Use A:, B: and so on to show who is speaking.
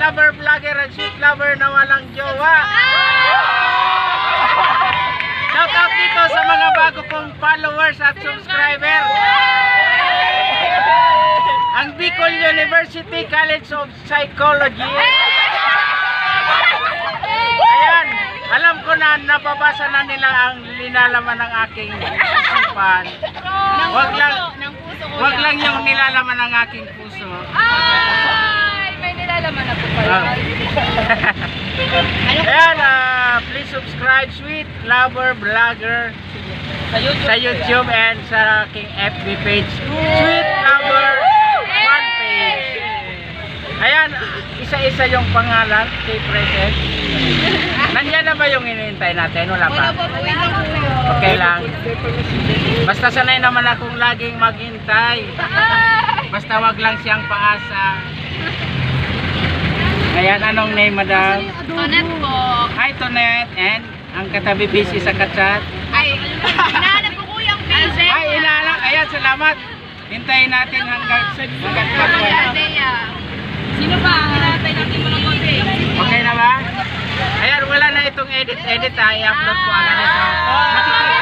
A: lover vlogger and sweet lover na walang jowa. Shout out dito sa mga bago kong followers at subscriber. Ang Bicol University College of Psychology. Ayan, alam ko na nababasa na nila ang linalaman ng aking isipan. Wag lang, wag lang yung nilalaman ng aking puso.
B: Ay, nilalaman na po pala.
A: Ah. Ayan, ah, please subscribe Sweet Lover Vlogger
B: Sa YouTube.
A: sa YouTube and sa aking FB page Sweet Lover One Page. Ayan, isa-isa yung pangalan kay Present. Nandiyan na ba yung inintay natin? Wala pa?
B: Wala po po.
A: Okay lang. Basta sanay naman akong laging maghintay. Basta wag lang siyang paasa. Ayan, anong name, madam?
B: Tonet po.
A: Hi, Tonet. And ang katabi busy sa kachat.
B: Ay, hinahanap ko kuyang Vincent.
A: Ay, inaalang. Ayan, salamat. Hintayin natin hanggang hanggang.
B: Sino ba? Hinahantay natin mo ng konti.
A: Okay na ba? Ayan, wala na itong edit-edit. I-upload ko agad ito.